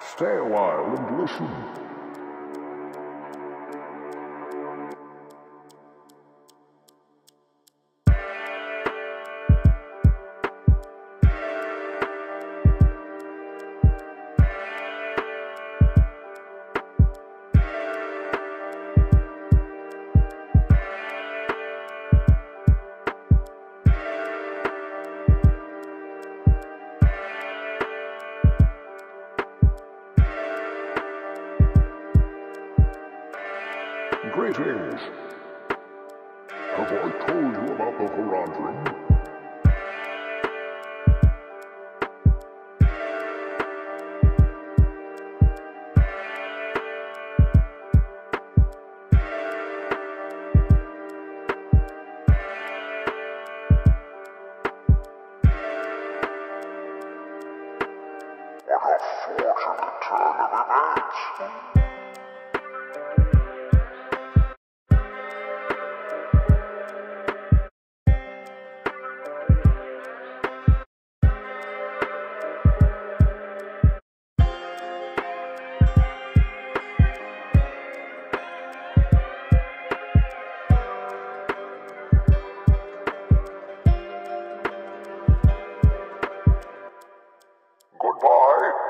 Stay a while and listen. Greetings. Have I told you about the have fought in the turn of events. boy